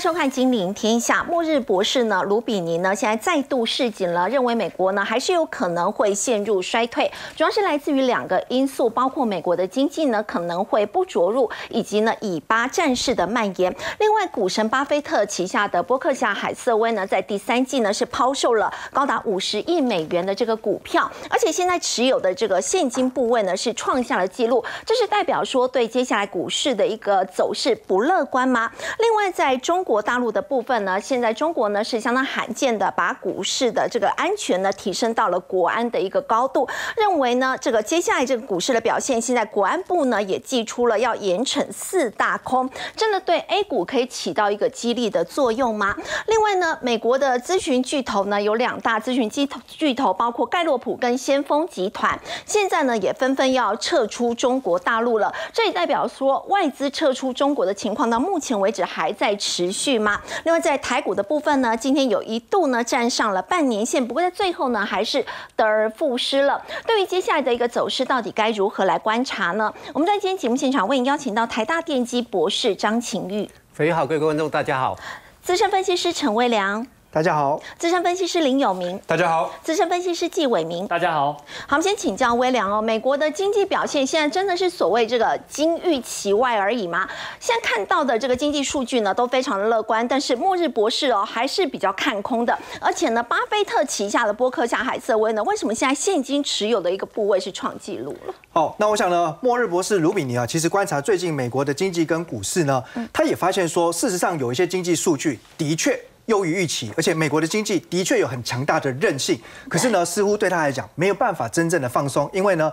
收看《金陵天下》。末日博士呢，卢比尼呢，现在再度示警了，认为美国呢还是有可能会陷入衰退，主要是来自于两个因素，包括美国的经济呢可能会不着陆，以及呢以巴战事的蔓延。另外，股神巴菲特旗下的伯克夏海瑟威呢，在第三季呢是抛售了高达五十亿美元的这个股票，而且现在持有的这个现金部位呢是创下了纪录，这是代表说对接下来股市的一个走势不乐观吗？另外，在中国国大陆的部分呢，现在中国呢是相当罕见的把股市的这个安全呢提升到了国安的一个高度，认为呢这个接下来这个股市的表现，现在国安部呢也寄出了要严惩四大空，真的对 A 股可以起到一个激励的作用吗？另外呢，美国的咨询巨头呢有两大咨询机巨头，包括盖洛普跟先锋集团，现在呢也纷纷要撤出中国大陆了，这也代表说外资撤出中国的情况到目前为止还在持续吗？另外，在台股的部分呢，今天有一度呢站上了半年线，不过在最后呢还是得而复失了。对于接下来的一个走势，到底该如何来观察呢？我们在今天节目现场为您邀请到台大电机博士张晴玉，飞宇好，各位观众大家好，资深分析师陈威良。大家好，资深分析师林有明，大家好，资深分析师纪伟明，大家好。好，我们先请教威良哦。美国的经济表现现在真的是所谓这个金玉其外而已吗？现在看到的这个经济数据呢，都非常的乐观，但是末日博士哦还是比较看空的。而且呢，巴菲特旗下的波克夏海瑟威呢，为什么现在现金持有的一个部位是创纪录了？好，那我想呢，末日博士卢比尼啊，其实观察最近美国的经济跟股市呢，他也发现说，事实上有一些经济数据的确。优于预期，而且美国的经济的确有很强大的韧性，可是呢，似乎对他来讲没有办法真正的放松，因为呢，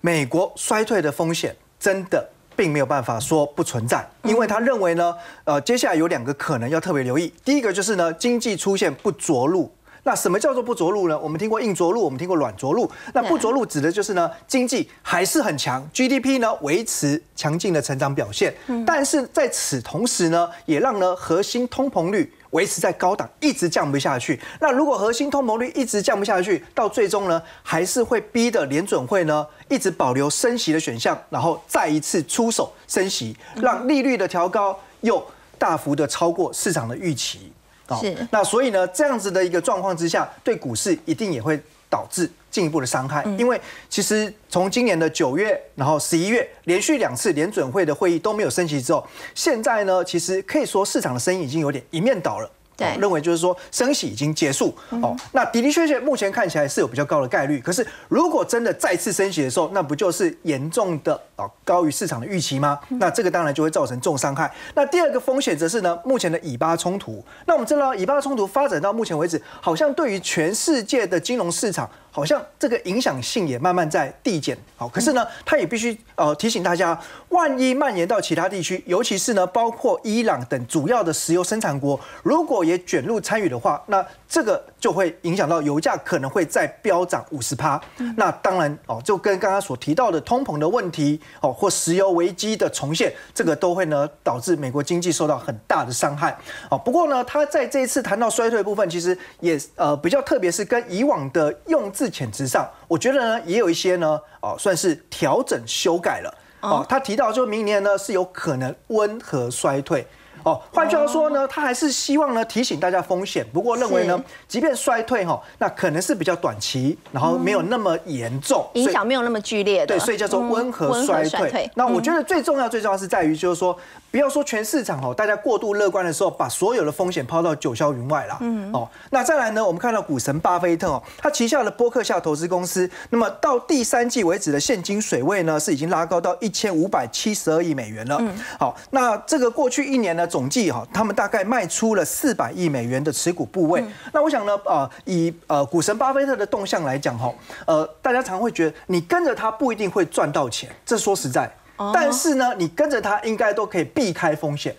美国衰退的风险真的并没有办法说不存在，因为他认为呢，呃，接下来有两个可能要特别留意，第一个就是呢，经济出现不着陆。那什么叫做不着陆呢？我们听过硬着陆，我们听过软着陆。那不着陆指的就是呢，经济还是很强，GDP 呢维持强劲的成长表现。但是在此同时呢，也让呢核心通膨率维持在高档，一直降不下去。那如果核心通膨率一直降不下去，到最终呢，还是会逼的联准会呢一直保留升息的选项，然后再一次出手升息，让利率的调高又大幅的超过市场的预期。是，那所以呢，这样子的一个状况之下，对股市一定也会导致进一步的伤害。因为其实从今年的九月，然后十一月连续两次联准会的会议都没有升息之后，现在呢，其实可以说市场的声音已经有点一面倒了。对，认为就是说升息已经结束哦，那的的确确目前看起来是有比较高的概率。可是如果真的再次升息的时候，那不就是严重的啊高于市场的预期吗？那这个当然就会造成重伤害。那第二个风险则是呢，目前的以巴冲突。那我们知道以巴冲突发展到目前为止，好像对于全世界的金融市场。好像这个影响性也慢慢在递减，好，可是呢，他也必须呃提醒大家，万一蔓延到其他地区，尤其是呢，包括伊朗等主要的石油生产国，如果也卷入参与的话，那这个就会影响到油价可能会再飙涨五十趴。那当然哦，就跟刚刚所提到的通膨的问题哦，或石油危机的重现，这个都会呢导致美国经济受到很大的伤害。哦，不过呢，他在这一次谈到衰退部分，其实也呃比较特别是跟以往的用字。潜质上，我觉得呢，也有一些呢，哦，算是调整修改了。哦，他提到，就明年呢是有可能温和衰退。哦，换句话说呢，他还是希望呢提醒大家风险。不过认为呢，即便衰退哈，那可能是比较短期，然后没有那么严重，影响没有那么剧烈的。对，所以叫做温和衰退。那我觉得最重要、最重要是在于，就是说，不要说全市场哦，大家过度乐观的时候，把所有的风险抛到九霄云外了。嗯。哦，那再来呢，我们看到股神巴菲特哦，他旗下的波克夏投资公司，那么到第三季为止的现金水位呢，是已经拉高到一千五百七十二亿美元了。嗯。好，那这个过去一年呢？总计哈，他们大概卖出了四百亿美元的持股部位。那我想呢，呃，以呃股神巴菲特的动向来讲哈，呃，大家常会觉得你跟着他不一定会赚到钱，这说实在。但是呢，你跟着他应该都可以避开风险。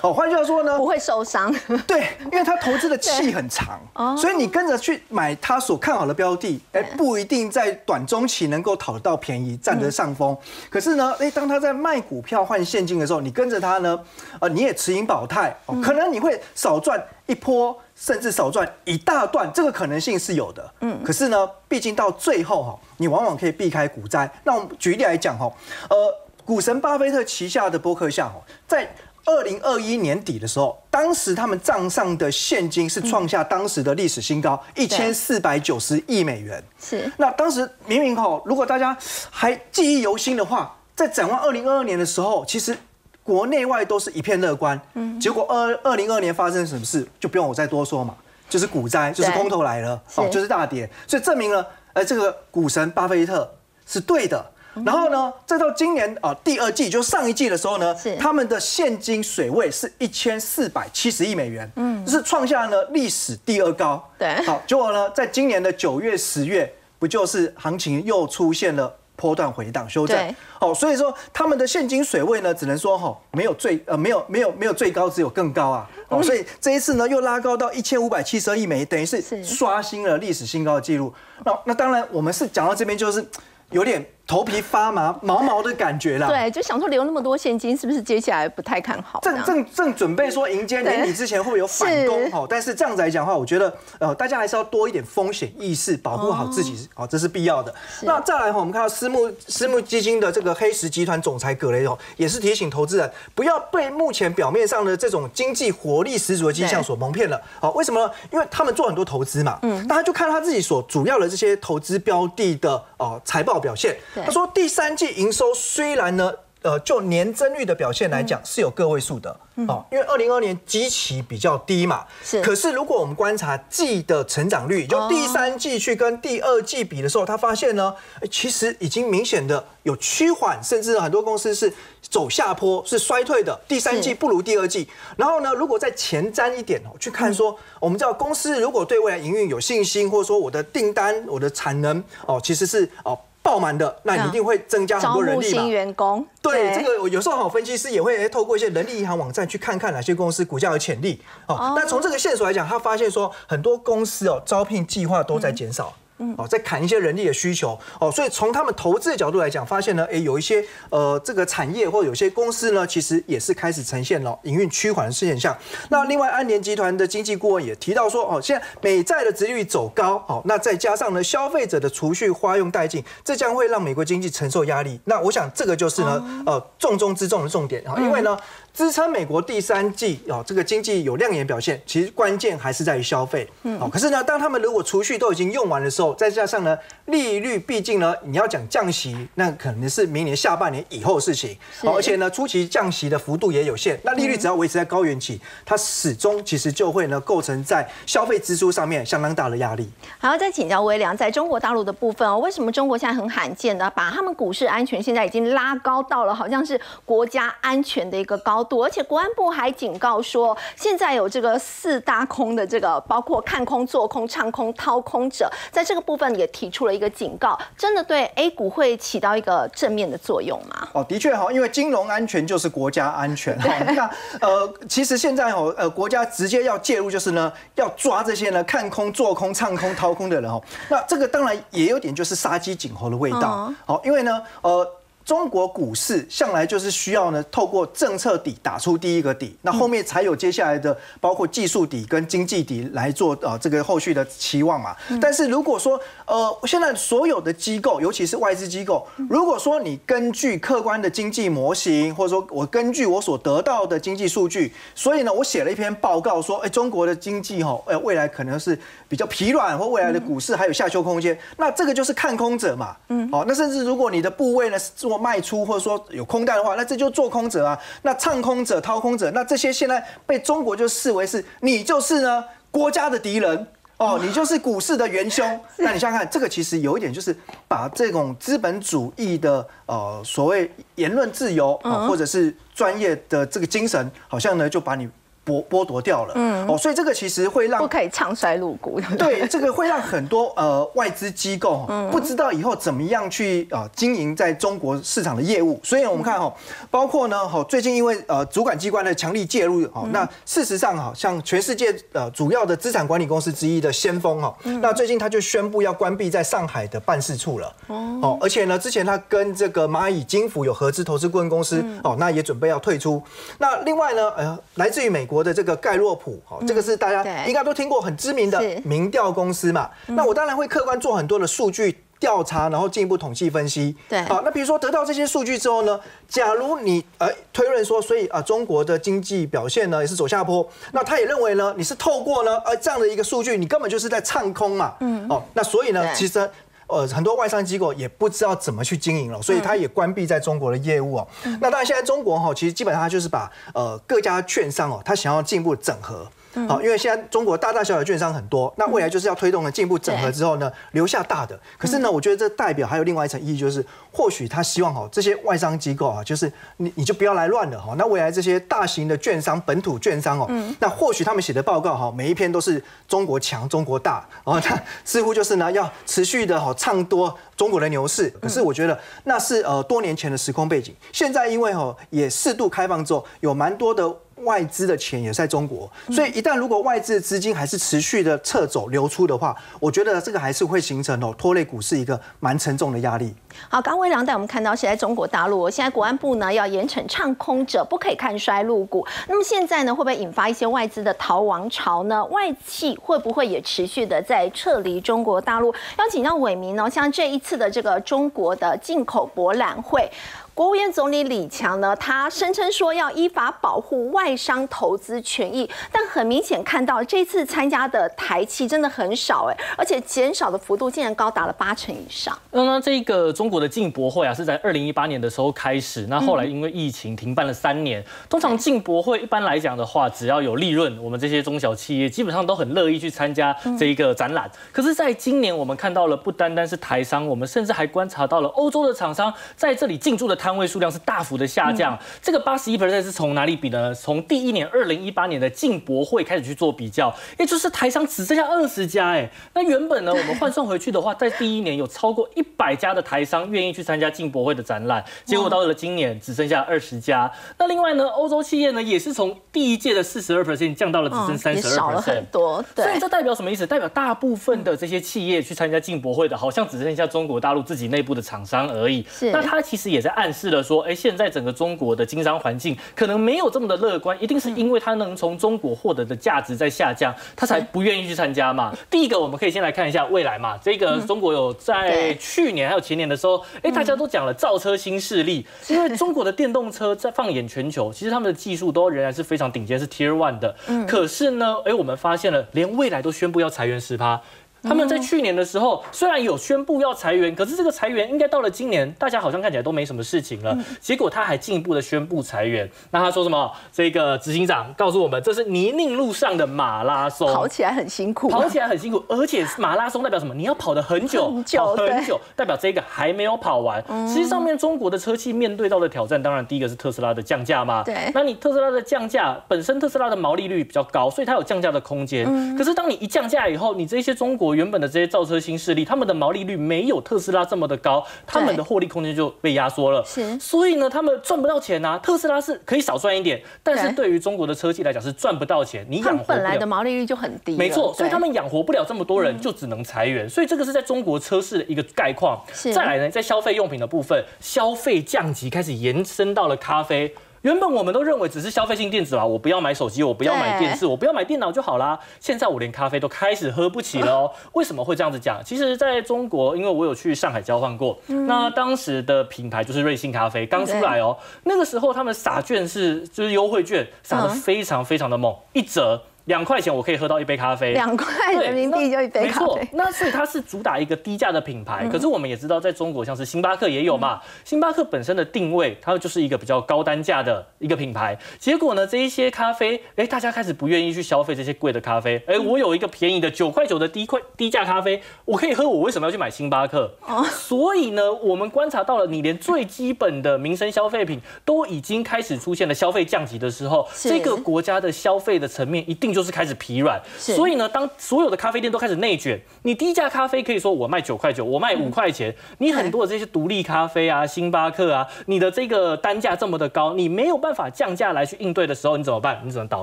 哦，换句话说呢，不会受伤。对，因为他投资的气很长，所以你跟着去买他所看好的标的，哎，不一定在短中期能够讨得到便宜，占得上风。可是呢，哎，当他在卖股票换现金的时候，你跟着他呢，呃，你也持盈保泰，可能你会少赚一波，甚至少赚一大段，这个可能性是有的。嗯，可是呢，毕竟到最后哈，你往往可以避开股灾。那我们举例来讲哈，呃，股神巴菲特旗下的伯克夏哈，在二零二一年底的时候，当时他们账上的现金是创下当时的历史新高，一千四百九十亿美元。是。那当时明明哈，如果大家还记忆犹新的话，在展望二零二二年的时候，其实国内外都是一片乐观。嗯。结果二二零二年发生什么事，就不用我再多说嘛，就是股灾，就是空头来了，哦，就是大跌，所以证明了，呃，这个股神巴菲特是对的。然后呢，再到今年啊第二季，就上一季的时候呢，他们的现金水位是一千四百七十亿美元，嗯，是创下了历史第二高。对，好，结果呢，在今年的九月、十月，不就是行情又出现了波段回档修正？哦，所以说他们的现金水位呢，只能说哈，没有最呃没有没有没有最高，只有更高啊。哦，所以这一次呢，又拉高到一千五百七十二亿美，等于是刷新了历史新高的记录。那那当然，我们是讲到这边就是有点。头皮发麻、毛毛的感觉啦。对，就想说留那么多现金，是不是接下来不太看好？正正正准备说迎接年底之前会不会有反攻？哦，但是这样子来讲的话，我觉得呃，大家还是要多一点风险意识，保护好自己，好，这是必要的。那再来哈，我们看到私募私募基金的这个黑石集团总裁葛雷哦，也是提醒投资人不要被目前表面上的这种经济活力十足的迹象所蒙骗了。好，为什么呢？因为他们做很多投资嘛，嗯，那他就看他自己所主要的这些投资标的的哦财报表现。他说第三。季营收虽然呢，呃，就年增率的表现来讲是有个位数的，哦，因为二零二年基期比较低嘛，是。可是如果我们观察季的成长率，就第三季去跟第二季比的时候，他发现呢，其实已经明显的有趋缓，甚至很多公司是走下坡，是衰退的。第三季不如第二季。然后呢，如果再前瞻一点哦，去看说，我们知道公司如果对未来营运有信心，或者说我的订单、我的产能哦，其实是哦。爆满的，那你一定会增加很多人力嘛？新员工。对，这个有时候好分析师也会透过一些人力银行网站去看看哪些公司股价有潜力。哦，那从这个线索来讲，他发现说很多公司哦，招聘计划都在减少。哦，在砍一些人力的需求哦，所以从他们投资的角度来讲，发现呢，哎，有一些呃这个产业或有些公司呢，其实也是开始呈现了营运趋缓的现象。那另外安联集团的经济顾问也提到说，哦，现在美债的殖率走高，哦，那再加上呢消费者的储蓄花用殆尽，这将会让美国经济承受压力。那我想这个就是呢，呃，重中之重的重点啊，因为呢。支撑美国第三季哦，这个经济有亮眼表现，其实关键还是在于消费。嗯，哦，可是呢，当他们如果储蓄都已经用完的时候，再加上呢，利率毕竟呢，你要讲降息，那可能是明年下半年以后的事情。哦，而且呢，初期降息的幅度也有限，那利率只要维持在高原期，它始终其实就会呢，构成在消费支出上面相当大的压力。还要，再请教微良，在中国大陆的部分哦，为什么中国现在很罕见的把他们股市安全现在已经拉高到了好像是国家安全的一个高？而且国安部还警告说，现在有这个四大空的这个，包括看空、做空、唱空、掏空者，在这个部分也提出了一个警告，真的对 A 股会起到一个正面的作用吗？哦，的确哈，因为金融安全就是国家安全哈。那呃，其实现在哦，呃，国家直接要介入，就是呢，要抓这些呢看空、做空、唱空、掏空的人哦。那这个当然也有点就是杀鸡儆猴的味道。好，因为呢，呃。中国股市向来就是需要呢，透过政策底打出第一个底，那后面才有接下来的包括技术底跟经济底来做呃这个后续的期望嘛。但是如果说呃现在所有的机构，尤其是外资机构，如果说你根据客观的经济模型，或者说我根据我所得到的经济数据，所以呢我写了一篇报告说，哎中国的经济哈，呃未来可能是比较疲软，或未来的股市还有下修空间，那这个就是看空者嘛。嗯，好，那甚至如果你的部位呢是做卖出或者说有空单的话，那这就做空者啊。那唱空者、掏空者，那这些现在被中国就视为是你就是呢国家的敌人哦，你就是股市的元凶。那你想想看，这个其实有一点就是把这种资本主义的呃所谓言论自由啊，或者是专业的这个精神，好像呢就把你。剥剥夺掉了，嗯，哦，所以这个其实会让不可以唱衰入股，对，这个会让很多呃外资机构不知道以后怎么样去啊经营在中国市场的业务。所以我们看哈，包括呢，哈，最近因为呃主管机关的强力介入，哦，那事实上哈，像全世界呃主要的资产管理公司之一的先锋哈，那最近他就宣布要关闭在上海的办事处了，哦，而且呢，之前他跟这个蚂蚁金服有合资投资顾问公司，哦，那也准备要退出。那另外呢，呃，来自于美国。的这个盖洛普，好，这个是大家应该都听过很知名的民调公司嘛。那我当然会客观做很多的数据调查，然后进一步统计分析。对，好，那比如说得到这些数据之后呢，假如你呃推论说，所以啊中国的经济表现呢也是走下坡，那他也认为呢，你是透过呢呃这样的一个数据，你根本就是在唱空嘛。嗯。哦，那所以呢，其实呃很多外商机构也不知道怎么去经营了，所以他也关闭在中国的业务哦。那当然现在中国哈，其实基本上就是把呃各家券商哦，它想要进一步整合。好，因为现在中国大大小小券商很多，那未来就是要推动的进一步整合之后呢，留下大的。可是呢，我觉得这代表还有另外一层意义，就是或许他希望哈这些外商机构啊，就是你你就不要来乱了哈。那未来这些大型的券商、本土券商哦，那或许他们写的报告哈，每一篇都是中国强、中国大，哦，他似乎就是呢要持续的哈唱多中国的牛市。可是我觉得那是呃多年前的时空背景，现在因为哈也适度开放之后，有蛮多的。外资的钱也在中国，所以一旦如果外资的资金还是持续的撤走流出的话，我觉得这个还是会形成哦拖累股市一个蛮沉重的压力。好，刚威良带我们看到，现在中国大陆现在国安部呢要严惩唱空者，不可以看衰入股。那么现在呢，会不会引发一些外资的逃亡潮呢？外企会不会也持续的在撤离中国大陆？要请教伟明呢，像这一次的这个中国的进口博览会。国务院总理李强呢，他声称说要依法保护外商投资权益，但很明显看到这次参加的台企真的很少哎，而且减少的幅度竟然高达了八成以上。那这个中国的进博会啊，是在二零一八年的时候开始，那后来因为疫情停办了三年。通常进博会一般来讲的话，只要有利润，我们这些中小企业基本上都很乐意去参加这一个展览。可是，在今年我们看到了，不单单是台商，我们甚至还观察到了欧洲的厂商在这里进驻的摊。位数量是大幅的下降，这个八十一 percent 是从哪里比呢？从第一年二零一八年的进博会开始去做比较，也就是台商只剩下二十家，哎，那原本呢，我们换算回去的话，在第一年有超过一百家的台商愿意去参加进博会的展览，结果到了今年只剩下二十家。那另外呢，欧洲企业呢也是从第一届的四十二 percent 降到了只剩三十二 percent，少了很多。对，所以这代表什么意思？代表大部分的这些企业去参加进博会的，好像只剩下中国大陆自己内部的厂商而已。是，那它其实也在暗示。了，说，哎，现在整个中国的经商环境可能没有这么的乐观，一定是因为他能从中国获得的价值在下降，他才不愿意去参加嘛。第一个，我们可以先来看一下未来嘛。这个中国有在去年还有前年的时候，哎，大家都讲了造车新势力，因为中国的电动车在放眼全球，其实他们的技术都仍然是非常顶尖，是 Tier One 的。嗯，可是呢，哎，我们发现了，连未来都宣布要裁员十趴。他们在去年的时候虽然有宣布要裁员，可是这个裁员应该到了今年，大家好像看起来都没什么事情了。结果他还进一步的宣布裁员。那他说什么？这个执行长告诉我们，这是泥泞路上的马拉松，跑起来很辛苦，跑起来很辛苦，而且马拉松代表什么？你要跑的很久，很久，很久，代表这个还没有跑完。实际上面中国的车企面对到的挑战，当然第一个是特斯拉的降价嘛。对。那你特斯拉的降价，本身特斯拉的毛利率比较高，所以它有降价的空间。嗯。可是当你一降价以后，你这些中国原本的这些造车新势力，他们的毛利率没有特斯拉这么的高，他们的获利空间就被压缩了。是，所以呢，他们赚不到钱啊。特斯拉是可以少赚一点，但是对于中国的车企来讲是赚不到钱。你养活本来的毛利率就很低，没错，所以他们养活不了这么多人，就只能裁员。所以这个是在中国车市的一个概况。再来呢，在消费用品的部分，消费降级开始延伸到了咖啡。原本我们都认为只是消费性电子吧，我不要买手机，我不要买电视，我不要买电脑就好啦。现在我连咖啡都开始喝不起了哦。为什么会这样子讲？其实在中国，因为我有去上海交换过，那当时的品牌就是瑞幸咖啡刚出来哦。那个时候他们撒券是就是优惠券，撒的非常非常的猛，一折。两块钱我可以喝到一杯咖啡，两块人民币就一杯咖啡。没错，那所以它是主打一个低价的品牌。可是我们也知道，在中国像是星巴克也有嘛，星巴克本身的定位，它就是一个比较高单价的一个品牌。结果呢，这一些咖啡，哎，大家开始不愿意去消费这些贵的咖啡。哎，我有一个便宜的九块九的低块低价咖啡，我可以喝，我为什么要去买星巴克？哦，所以呢，我们观察到了，你连最基本的民生消费品都已经开始出现了消费降级的时候，这个国家的消费的层面一定就。就是开始疲软，所以呢，当所有的咖啡店都开始内卷，你低价咖啡可以说我卖九块九，我卖五块钱，你很多的这些独立咖啡啊、星巴克啊，你的这个单价这么的高，你没有办法降价来去应对的时候，你怎么办？你只能倒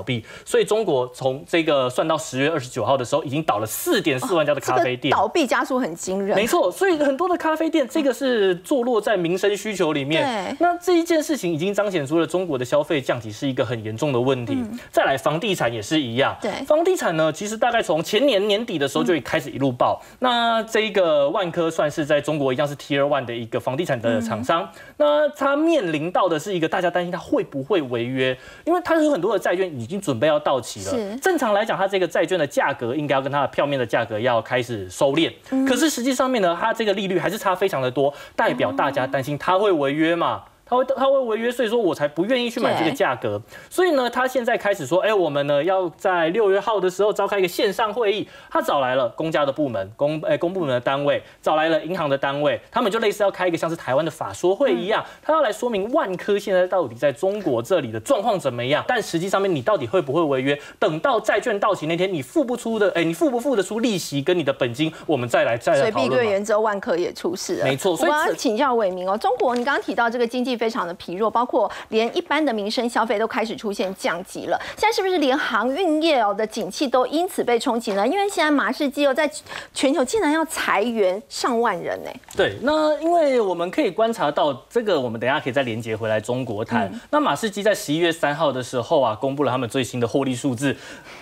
闭。所以中国从这个算到十月二十九号的时候，已经倒了四点四万家的咖啡店，倒闭加速很惊人。没错，所以很多的咖啡店，这个是坐落在民生需求里面。那这一件事情已经彰显出了中国的消费降级是一个很严重的问题。再来，房地产也是一样。对，房地产呢，其实大概从前年年底的时候就开始一路爆。那这一个万科算是在中国一样是 Tier One 的一个房地产的厂商，那它面临到的是一个大家担心它会不会违约，因为它有很多的债券已经准备要到期了。正常来讲，它这个债券的价格应该要跟它的票面的价格要开始收敛，可是实际上面呢，它这个利率还是差非常的多，代表大家担心它会违约嘛。他会他会违约，所以说我才不愿意去买这个价格。所以呢，他现在开始说，哎，我们呢要在六月号的时候召开一个线上会议。他找来了公家的部门、公哎公部门的单位，找来了银行的单位，他们就类似要开一个像是台湾的法说会一样，他要来说明万科现在到底在中国这里的状况怎么样。但实际上面你到底会不会违约？等到债券到期那天，你付不出的，哎，你付不付得出利息跟你的本金，我们再来再来讨论。所以碧桂园之后，万科也出事了。没错。所以我要请教伟明哦，中国你刚刚提到这个经济非常的疲弱。包括连一般的民生消费都开始出现降级了，现在是不是连航运业哦的景气都因此被冲击呢？因为现在马士基哦在全球竟然要裁员上万人呢。对，那因为我们可以观察到这个，我们等下可以再连接回来中国谈。那马士基在十一月三号的时候啊，公布了他们最新的获利数字，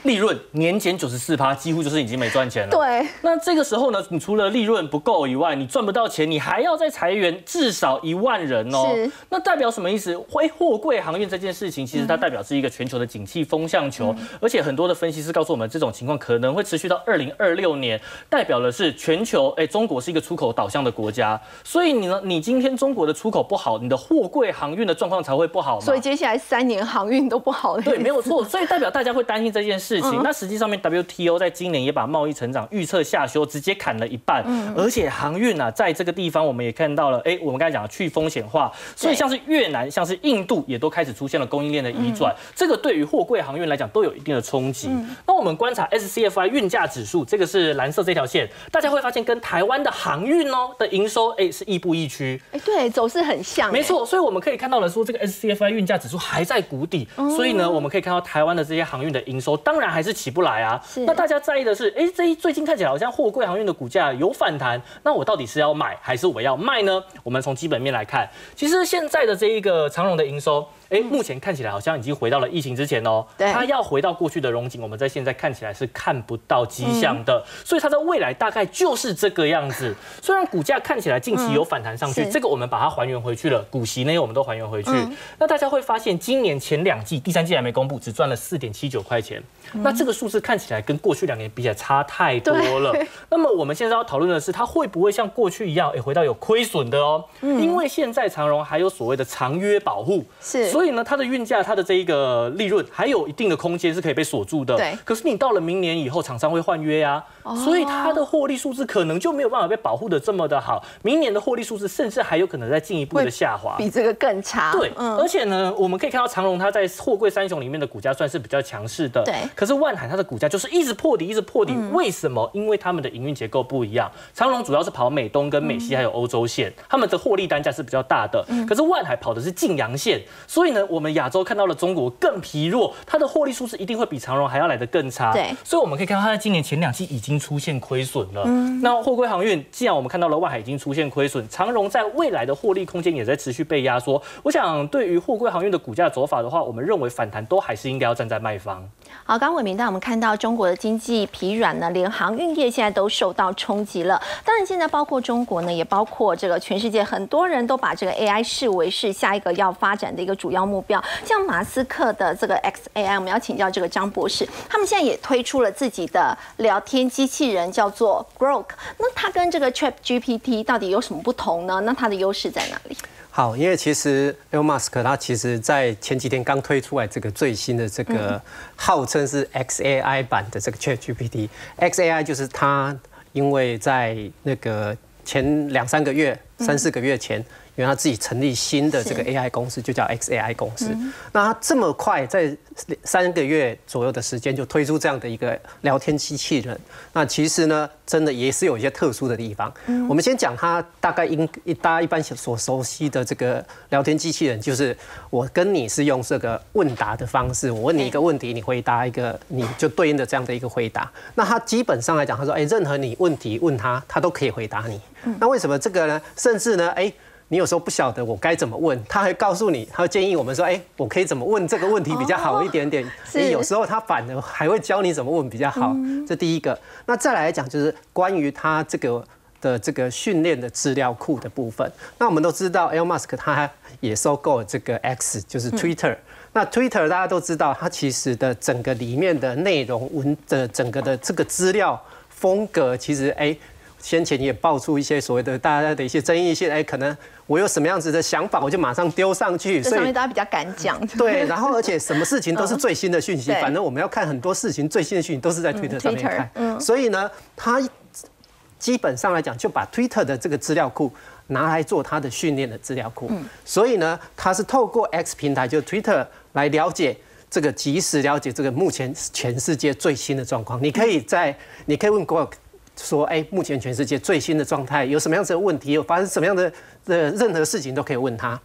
利润年减九十四趴，几乎就是已经没赚钱了。对，那这个时候呢，你除了利润不够以外，你赚不到钱，你还要再裁员至少一万人哦。是，那代表什么意思？会货柜航运这件事情，其实它代表是一个全球的景气风向球，而且很多的分析师告诉我们，这种情况可能会持续到二零二六年，代表的是全球，哎，中国是一个出口导向的国家，所以你呢，你今天中国的出口不好，你的货柜航运的状况才会不好，所以接下来三年航运都不好。对，没有错，所以代表大家会担心这件事情。那实际上面，WTO 在今年也把贸易成长预测下修，直接砍了一半，而且航运啊，在这个地方我们也看到了，哎，我们刚才讲的去风险化，所以像是越南。像是印度也都开始出现了供应链的移转，这个对于货柜航运来讲都有一定的冲击。那我们观察 SCFI 运价指数，这个是蓝色这条线，大家会发现跟台湾的航运哦的营收哎是亦步亦趋，哎对，走势很像。没错，所以我们可以看到了说这个 SCFI 运价指数还在谷底，所以呢我们可以看到台湾的这些航运的营收当然还是起不来啊。那大家在意的是，哎这一最近看起来好像货柜航运的股价有反弹，那我到底是要买还是我要卖呢？我们从基本面来看，其实现在的这一个长荣的营收。哎，目前看起来好像已经回到了疫情之前哦。对，它要回到过去的荣景，我们在现在看起来是看不到迹象的。所以它在未来大概就是这个样子。虽然股价看起来近期有反弹上去，这个我们把它还原回去了，股息呢我们都还原回去。那大家会发现，今年前两季、第三季还没公布，只赚了四点七九块钱。那这个数字看起来跟过去两年比起来差太多了。那么我们现在要讨论的是，它会不会像过去一样，哎，回到有亏损的哦？因为现在长荣还有所谓的长约保护。是。所以呢，它的运价，它的这一个利润还有一定的空间是可以被锁住的。对。可是你到了明年以后，厂商会换约呀，所以它的获利数字可能就没有办法被保护的这么的好。明年的获利数字甚至还有可能再进一步的下滑，比这个更差。对。而且呢，我们可以看到长隆它在货柜三雄里面的股价算是比较强势的。对。可是万海它的股价就是一直破底，一直破底。为什么？因为他们的营运结构不一样。长隆主要是跑美东跟美西还有欧洲线，他们的获利单价是比较大的。可是万海跑的是晋阳线，所以呢，我们。亚洲看到了中国更疲弱，它的获利数字一定会比长荣还要来得更差。对，所以我们可以看到它在今年前两期已经出现亏损了。嗯，那货柜航运既然我们看到了外海已经出现亏损，长荣在未来的获利空间也在持续被压缩。我想对于货柜航运的股价走法的话，我们认为反弹都还是应该要站在卖方。好，刚刚伟明带我们看到中国的经济疲软呢，连航运业现在都受到冲击了。当然，现在包括中国呢，也包括这个全世界很多人都把这个 AI 视为是下一个要发展的一个主要目标。像马斯克的这个 XAI，我们要请教这个张博士，他们现在也推出了自己的聊天机器人，叫做 Grok。那它跟这个 ChatGPT 到底有什么不同呢？那它的优势在哪里？好，因为其实 Elon Musk 他其实在前几天刚推出来这个最新的这个号称是 XAI 版的这个 ChatGPT，XAI 就是他因为在那个前两三个月、三四个月前。因为他自己成立新的这个 AI 公司，就叫 XAI 公司。那他这么快在三个月左右的时间就推出这样的一个聊天机器人，那其实呢，真的也是有一些特殊的地方。我们先讲他大概应大家一般所熟悉的这个聊天机器人，就是我跟你是用这个问答的方式，我问你一个问题，你回答一个，你就对应的这样的一个回答。那他基本上来讲，他说，哎，任何你问题问他，他都可以回答你。那为什么这个呢？甚至呢，哎。你有时候不晓得我该怎么问，他还告诉你，他会建议我们说，哎，我可以怎么问这个问题比较好一点点。是有时候他反而还会教你怎么问比较好。这第一个。那再来讲就是关于他这个的这个训练的资料库的部分。那我们都知道，Elon Musk 他也收购这个 X，就是 Twitter。那 Twitter 大家都知道，它其实的整个里面的内容文的整个的这个资料风格，其实哎。先前也爆出一些所谓的大家的一些争议性，哎，可能我有什么样子的想法，我就马上丢上去，所以大家比较敢讲。对，然后而且什么事情都是最新的讯息，反正我们要看很多事情最新的讯息都是在推特上面看。嗯，所以呢，他基本上来讲就把推特的这个资料库拿来做他的训练的资料库。嗯，所以呢，他是透过 X 平台就 Twitter 来了解这个及时了解这个目前全世界最新的状况。你可以在你可以问过。说，哎，目前全世界最新的状态有什么样子的问题？有发生什么样的的任何事情都可以问他。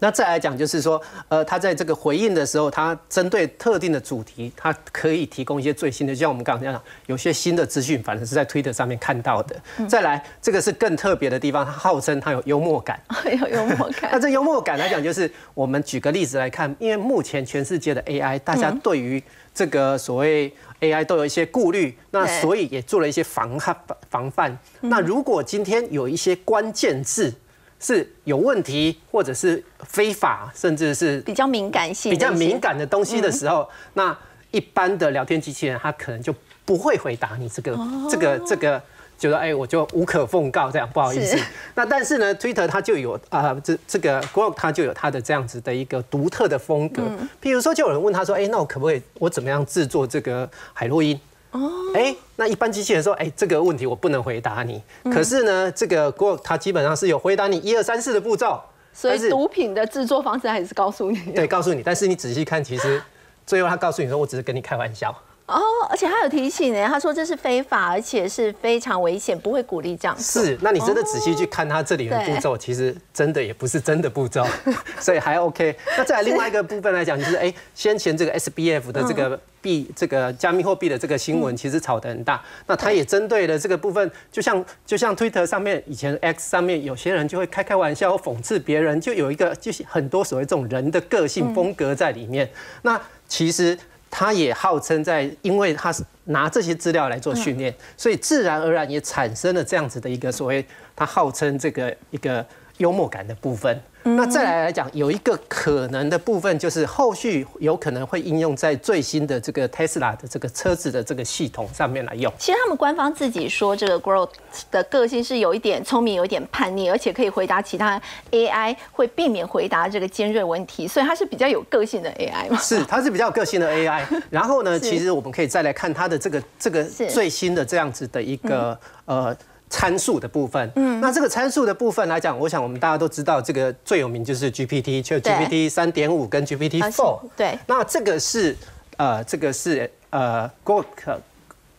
那再来讲，就是说，呃，他在这个回应的时候，他针对特定的主题，他可以提供一些最新的，就像我们刚刚讲，有些新的资讯，反正是在推特上面看到的。再来，这个是更特别的地方，他号称他有幽默感，有幽默感。那这幽默感来讲，就是我们举个例子来看，因为目前全世界的 AI，大家对于这个所谓 AI 都有一些顾虑，那所以也做了一些防范防范。那如果今天有一些关键字是有问题，或者是非法，甚至是比较敏感性、比较敏感的东西的时候，那一般的聊天机器人它可能就不会回答你这个、这个、这个。觉得哎，我就无可奉告这样，不好意思。那但是呢，Twitter 它就有啊，这这个 Grok 它就有它的这样子的一个独特的风格。譬如说，就有人问他说，哎，那我可不可以我怎么样制作这个海洛因？哦，哎，那一般机器人说，哎，这个问题我不能回答你。可是呢，这个 Grok 它基本上是有回答你一二三四的步骤。所以毒品的制作方式还是告诉你。对，告诉你。但是你仔细看，其实最后他告诉你说，我只是跟你开玩笑。哦，而且他有提醒呢，他说这是非法，而且是非常危险，不会鼓励这样是，那你真的仔细去看他这里的步骤，其实真的也不是真的步骤，所以还 OK。那再来另外一个部分来讲，就是哎，先前这个 SBF 的这个币，这个加密货币的这个新闻，其实炒得很大。那他也针对了这个部分，就像就像 Twitter 上面以前 X 上面有些人就会开开玩笑讽刺别人，就有一个就是很多所谓这种人的个性风格在里面。那其实。他也号称在，因为他是拿这些资料来做训练，所以自然而然也产生了这样子的一个所谓，他号称这个一个幽默感的部分。那再来来讲，有一个可能的部分，就是后续有可能会应用在最新的这个 Tesla 的这个车子的这个系统上面来用。其实他们官方自己说，这个 Growth 的个性是有一点聪明，有一点叛逆，而且可以回答其他 AI，会避免回答这个尖锐问题，所以它是比较有个性的 AI 嘛？是，它是比较有个性的 AI。然后呢，其实我们可以再来看它的这个这个最新的这样子的一个呃。参数的部分，嗯，那这个参数的部分来讲，我想我们大家都知道，这个最有名就是 GPT，就 GPT 三点五跟 GPT four，对，那这个是呃，这个是呃，Grok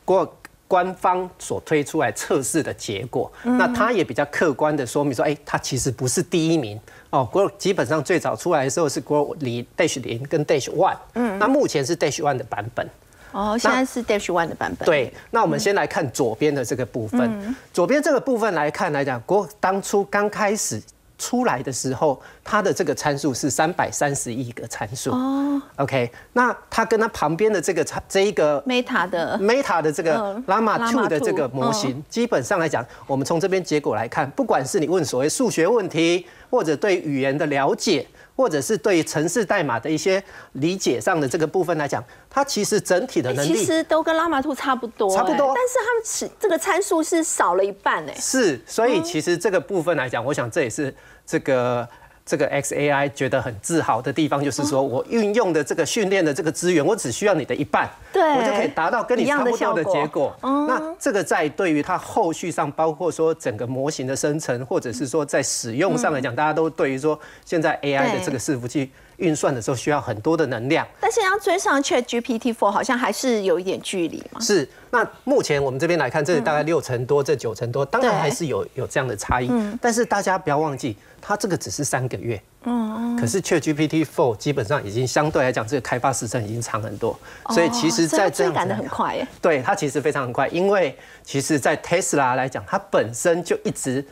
Grok 官方所推出来测试的结果，那它也比较客观的说明说，哎，它其实不是第一名。哦，Grok 基本上最早出来的时候是 Grok 零 Dash 零跟 Dash one，嗯，那目前是 Dash one 的版本。哦，现在是 Dash One 的版本。对，那我们先来看左边的这个部分。左边这个部分来看来讲，国当初刚开始出来的时候，它的这个参数是三百三十亿个参数。哦，OK，那它跟它旁边的这个参这一个 Meta 的 Meta 的这个 Llama Two 的这个模型，基本上来讲，我们从这边结果来看，不管是你问所谓数学问题，或者对语言的了解。或者是对城市代码的一些理解上的这个部分来讲，它其实整体的能力其实都跟拉马兔差不多，差不多。但是他们是这个参数是少了一半哎。是，所以其实这个部分来讲，我想这也是这个。这个 XAI 觉得很自豪的地方，就是说我运用的这个训练的这个资源，我只需要你的一半，对，我就可以达到跟你差不多的结果。那这个在对于它后续上，包括说整个模型的生成，或者是说在使用上来讲，大家都对于说现在 AI 的这个伺服器。运算的时候需要很多的能量，但是要追上 Chat GPT Four 好像还是有一点距离嘛。是，那目前我们这边来看，这里大概六成多，这九成多，当然还是有有这样的差异。嗯。但是大家不要忘记，它这个只是三个月。嗯可是 Chat GPT Four 基本上已经相对来讲，这个开发时程已经长很多。所以其实，在这样赶得很快耶。对，它其实非常很快，因为其实，在 Tesla 来讲，它本身就一直。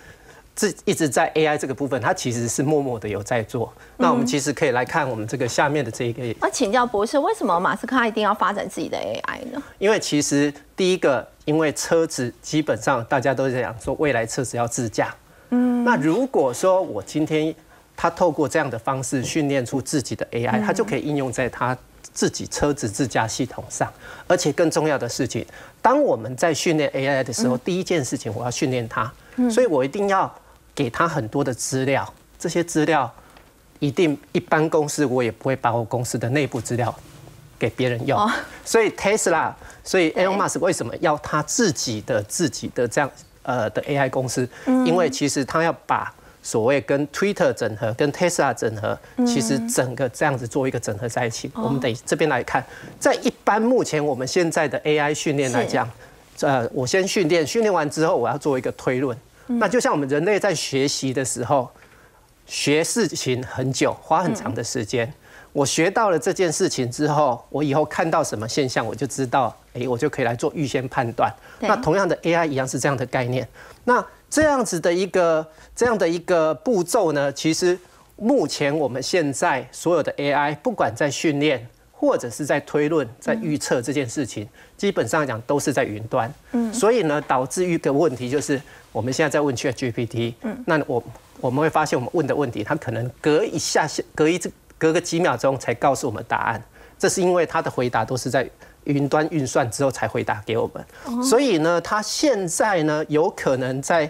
自一直在 AI 这个部分，它其实是默默的有在做。那我们其实可以来看我们这个下面的这一个。那请教博士，为什么马斯克他一定要发展自己的 AI 呢？因为其实第一个，因为车子基本上大家都在讲说未来车子要自驾。嗯。那如果说我今天他透过这样的方式训练出自己的 AI，他就可以应用在他自己车子自驾系统上。而且更重要的事情，当我们在训练 AI 的时候，第一件事情我要训练它，所以我一定要。给他很多的资料，这些资料一定一般公司我也不会把我公司的内部资料给别人用。所以 Tesla，所以 Elon Musk 为什么要他自己的自己的这样呃的 AI 公司？因为其实他要把所谓跟 Twitter 整合、跟 Tesla 整合，其实整个这样子做一个整合在一起。我们得这边来看，在一般目前我们现在的 AI 训练来讲，呃，我先训练，训练完之后我要做一个推论。那就像我们人类在学习的时候，学事情很久，花很长的时间。我学到了这件事情之后，我以后看到什么现象，我就知道，哎，我就可以来做预先判断。那同样的 AI 一样是这样的概念。那这样子的一个这样的一个步骤呢，其实目前我们现在所有的 AI，不管在训练。或者是在推论、在预测这件事情，基本上讲都是在云端。嗯，所以呢，导致一个问题就是，我们现在在问 Chat GPT，嗯，那我我们会发现，我们问的问题，它可能隔一下下、隔一隔个几秒钟才告诉我们答案。这是因为他的回答都是在云端运算之后才回答给我们。所以呢，他现在呢，有可能在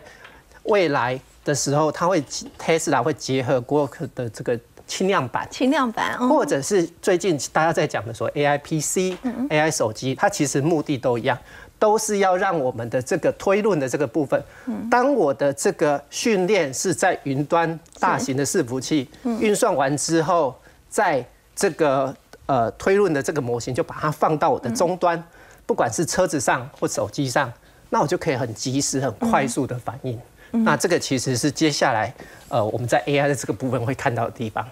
未来的时候，他会 Tesla 会结合 g o k 的这个。轻量版，轻量版，或者是最近大家在讲的说 AI PC、AI 手机，它其实目的都一样，都是要让我们的这个推论的这个部分，当我的这个训练是在云端大型的伺服器运算完之后，在这个呃推论的这个模型就把它放到我的终端，不管是车子上或手机上，那我就可以很及时、很快速的反应。那这个其实是接下来呃我们在 AI 的这个部分会看到的地方。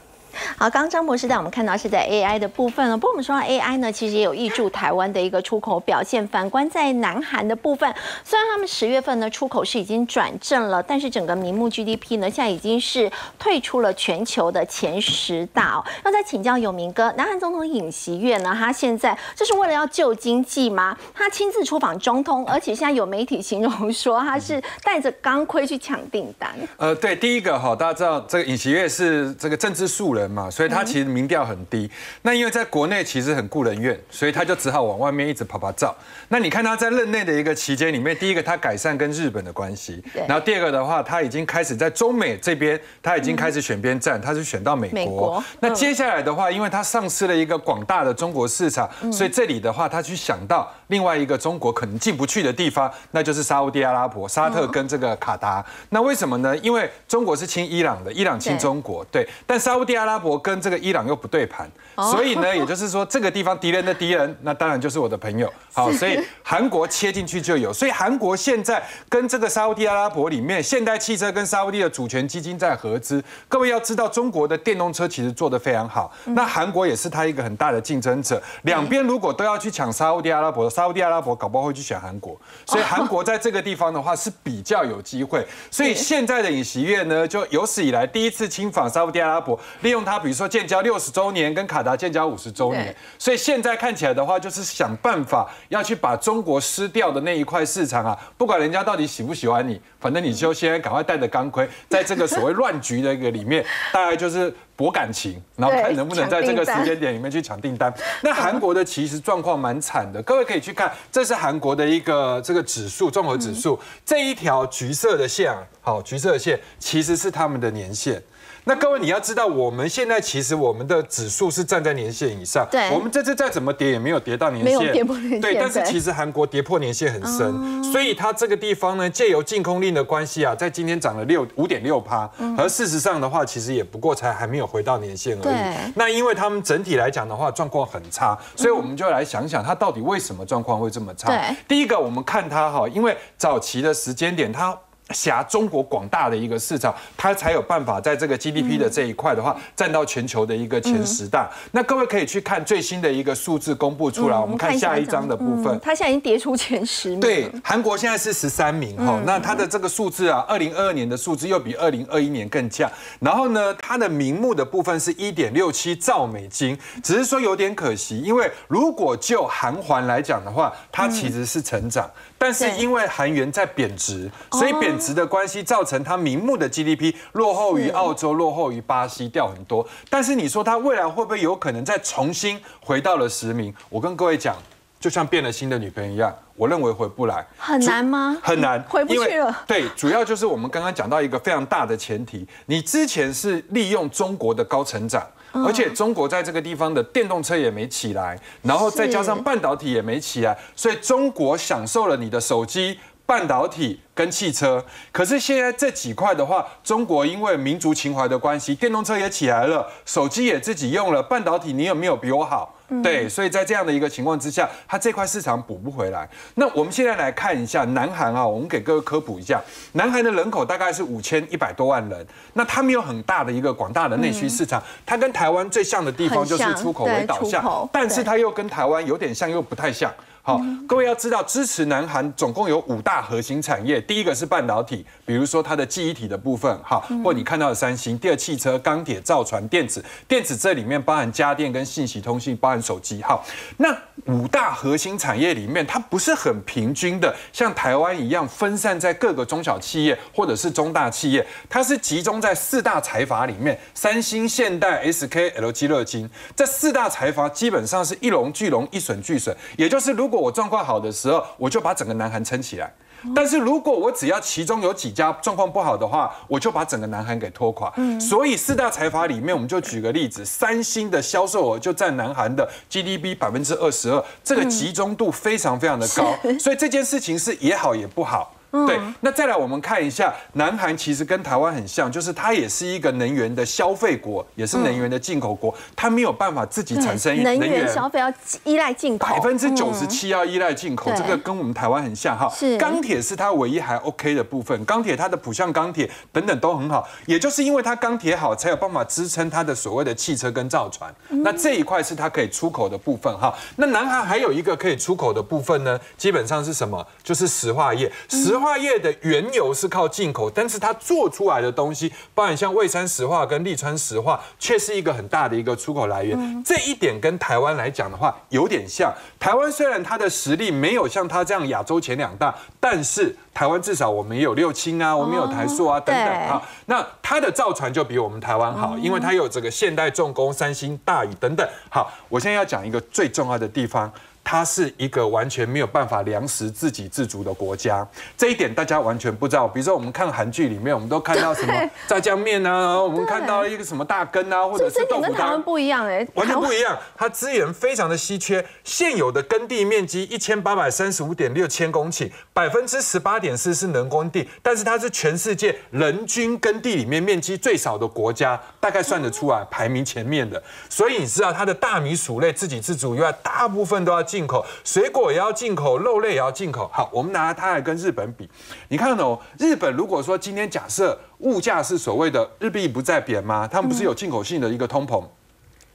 好，刚刚张博士带我们看到是在 AI 的部分了。不过我们说到 AI 呢，其实也有益助台湾的一个出口表现。反观在南韩的部分，虽然他们十月份呢出口是已经转正了，但是整个名目 GDP 呢现在已经是退出了全球的前十大哦。要再请教有明哥，南韩总统尹锡悦呢，他现在这是为了要救经济吗？他亲自出访中通，而且现在有媒体形容说他是带着钢盔去抢订单。呃，对，第一个哈，大家知道这个尹锡悦是这个政治素人。嘛，所以他其实民调很低。那因为在国内其实很顾人怨，所以他就只好往外面一直跑跑照。那你看他在任内的一个期间里面，第一个他改善跟日本的关系，然后第二个的话，他已经开始在中美这边，他已经开始选边站，他是选到美国。那接下来的话，因为他丧失了一个广大的中国市场，所以这里的话，他去想到另外一个中国可能进不去的地方，那就是沙地阿拉伯、沙特跟这个卡达。那为什么呢？因为中国是亲伊朗的，伊朗亲中国，对，但沙地阿拉伯跟这个伊朗又不对盘，所以呢，也就是说这个地方敌人的敌人，那当然就是我的朋友。好，所以韩国切进去就有，所以韩国现在跟这个沙地阿拉伯里面，现代汽车跟沙地的主权基金在合资。各位要知道，中国的电动车其实做得非常好，那韩国也是它一个很大的竞争者。两边如果都要去抢沙地阿拉伯，沙地阿拉伯搞不好会去选韩国，所以韩国在这个地方的话是比较有机会。所以现在的尹锡悦呢，就有史以来第一次亲访沙地阿拉伯，利用它比如说建交六十周年跟卡达建交五十周年，所以现在看起来的话，就是想办法。要去把中国失掉的那一块市场啊，不管人家到底喜不喜欢你，反正你就先赶快带着钢盔，在这个所谓乱局的一个里面，大概就是博感情，然后 看能不能在这个时间点里面去抢订单。那韩国的其实状况蛮惨的，各位可以去看，这是韩国的一个这个指数综合指数，这一条橘色的线，好，橘色的线其实是他们的年限。那各位你要知道，我们现在其实我们的指数是站在年线以上，对，我们这次再怎么跌也没有跌到年线，跌破年线，对。但是其实韩国跌破年线很深，所以它这个地方呢，借由禁空令的关系啊，在今天涨了六五点六趴，而事实上的话，其实也不过才还没有回到年线而已。那因为他们整体来讲的话，状况很差，所以我们就来想想，它到底为什么状况会这么差？对，第一个我们看它哈，因为早期的时间点它。辖中国广大的一个市场，它才有办法在这个 GDP 的这一块的话，占到全球的一个前十大。那各位可以去看最新的一个数字公布出来，我们看下一章的部分。它现在已经跌出前十名。对，韩国现在是十三名哈，那它的这个数字啊，二零二二年的数字又比二零二一年更降。然后呢，它的名目的部分是一点六七兆美金，只是说有点可惜，因为如果就韩环来讲的话，它其实是成长。但是因为韩元在贬值，所以贬值的关系造成它明目的 GDP 落后于澳洲、落后于巴西，掉很多。但是你说它未来会不会有可能再重新回到了十名？我跟各位讲，就像变了心的女朋友一样，我认为回不来。很难吗？很难，回不去了。对，主要就是我们刚刚讲到一个非常大的前提，你之前是利用中国的高成长。而且中国在这个地方的电动车也没起来，然后再加上半导体也没起来，所以中国享受了你的手机、半导体跟汽车。可是现在这几块的话，中国因为民族情怀的关系，电动车也起来了，手机也自己用了，半导体你有没有比我好？对，所以在这样的一个情况之下，它这块市场补不回来。那我们现在来看一下南韩啊，我们给各位科普一下，南韩的人口大概是五千一百多万人，那他们有很大的一个广大的内需市场，它跟台湾最像的地方就是出口为导向，但是它又跟台湾有点像又不太像。好，各位要知道，支持南韩总共有五大核心产业。第一个是半导体，比如说它的记忆体的部分，哈，或你看到的三星。第二，汽车、钢铁、造船、电子，电子这里面包含家电跟信息通信，包含手机。哈，那五大核心产业里面，它不是很平均的，像台湾一样分散在各个中小企业或者是中大企业，它是集中在四大财阀里面，三星、现代、SK、LG、乐金这四大财阀基本上是一龙俱龙，一损俱损，也就是如果我状况好的时候，我就把整个南韩撑起来；但是如果我只要其中有几家状况不好的话，我就把整个南韩给拖垮。所以四大财阀里面，我们就举个例子，三星的销售额就占南韩的 GDP 百分之二十二，这个集中度非常非常的高。所以这件事情是也好也不好。对，那再来我们看一下，南韩其实跟台湾很像，就是它也是一个能源的消费国，也是能源的进口国，它没有办法自己产生能源消费要依赖进口，百分之九十七要依赖进口，这个跟我们台湾很像哈。是钢铁是它唯一还 OK 的部分，钢铁它的浦项钢铁等等都很好，也就是因为它钢铁好，才有办法支撑它的所谓的汽车跟造船。那这一块是它可以出口的部分哈。那南韩还有一个可以出口的部分呢，基本上是什么？就是石化业，石。石化业的原油是靠进口，但是它做出来的东西，包含像蔚山石化跟利川石化，却是一个很大的一个出口来源。这一点跟台湾来讲的话，有点像。台湾虽然它的实力没有像它这样亚洲前两大，但是台湾至少我们也有六轻啊，我们有台塑啊等等啊。那它的造船就比我们台湾好，因为它有这个现代重工、三星、大宇等等。好，我现在要讲一个最重要的地方。它是一个完全没有办法粮食自给自足的国家，这一点大家完全不知道。比如说，我们看韩剧里面，我们都看到什么炸酱面啊，我们看到一个什么大根啊，或者是豆腐汤。跟台湾不一样哎，完全不一样。它资源非常的稀缺，现有的耕地面积一千八百三十五点六千公顷，百分之十八点四是人工地，但是它是全世界人均耕地里面面积最少的国家，大概算得出来排名前面的。所以你知道它的大米薯类自给自足以外，大部分都要进。进口水果也要进口，肉类也要进口。好，我们拿它来跟日本比，你看哦，日本如果说今天假设物价是所谓的日币不再贬吗？他们不是有进口性的一个通膨？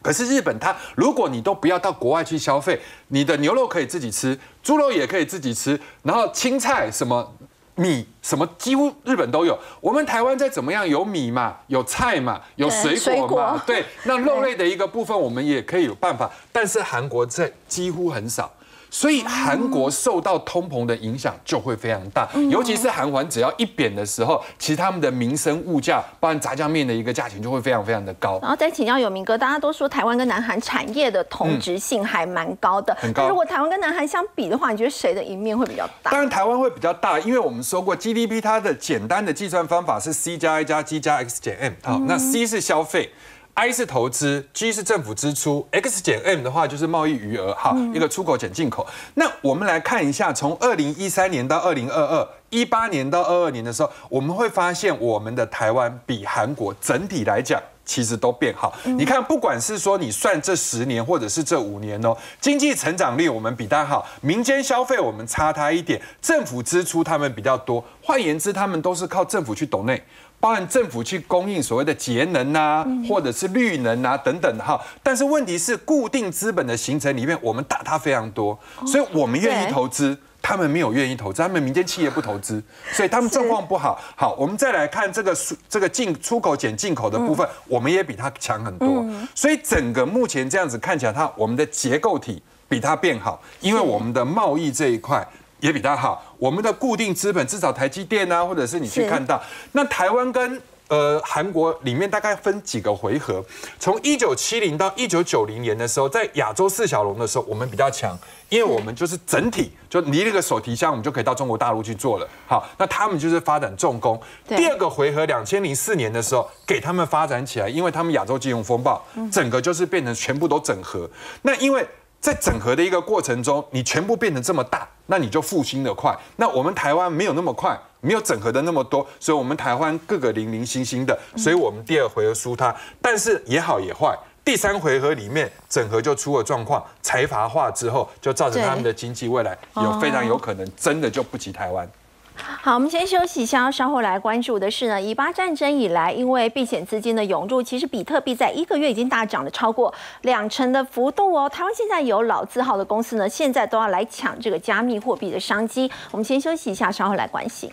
可是日本它，如果你都不要到国外去消费，你的牛肉可以自己吃，猪肉也可以自己吃，然后青菜什么米什么几乎日本都有。我们台湾再怎么样有米嘛，有菜嘛，有水果嘛，对，那肉类的一个部分我们也可以有办法。但是韩国这几乎很少。所以韩国受到通膨的影响就会非常大，尤其是韩环只要一贬的时候，其实他们的民生物价，包含炸酱面的一个价钱就会非常非常的高。然后再请教有明哥，大家都说台湾跟南韩产业的同质性还蛮高的，很高。如果台湾跟南韩相比的话，你觉得谁的赢面会比较大？当然台湾会比较大，因为我们说过 GDP 它的简单的计算方法是 C 加 I 加 G 加 X 减 M，好，那 C 是消费。I 是投资，G 是政府支出，X 减 M 的话就是贸易余额，哈，一个出口减进口。那我们来看一下，从二零一三年到二零二二，一八年到二二年的时候，我们会发现我们的台湾比韩国整体来讲其实都变好。你看，不管是说你算这十年，或者是这五年哦，经济成长率我们比它好，民间消费我们差它一点，政府支出他们比较多。换言之，他们都是靠政府去抖内。包含政府去供应所谓的节能啊，或者是绿能啊等等的哈，但是问题是固定资本的形成里面，我们打它非常多，所以我们愿意投资，他们没有愿意投资，他们民间企业不投资，所以他们状况不好。好，我们再来看这个这个进出口减进口的部分，我们也比它强很多，所以整个目前这样子看起来，它我们的结构体比它变好，因为我们的贸易这一块。也比它好，我们的固定资本至少台积电啊，或者是你去看到，那台湾跟呃韩国里面大概分几个回合，从一九七零到一九九零年的时候，在亚洲四小龙的时候，我们比较强，因为我们就是整体就离那个手提箱，我们就可以到中国大陆去做了。好，那他们就是发展重工。第二个回合两千零四年的时候，给他们发展起来，因为他们亚洲金融风暴，整个就是变成全部都整合。那因为在整合的一个过程中，你全部变成这么大，那你就复兴的快。那我们台湾没有那么快，没有整合的那么多，所以我们台湾各个零零星星的，所以我们第二回合输他。但是也好也坏，第三回合里面整合就出了状况，财阀化之后，就造成他们的经济未来有非常有可能真的就不及台湾。好，我们先休息一下，稍后来关注的是呢，以巴战争以来，因为避险资金的涌入，其实比特币在一个月已经大涨了超过两成的幅度哦。台湾现在有老字号的公司呢，现在都要来抢这个加密货币的商机。我们先休息一下，稍后来关心。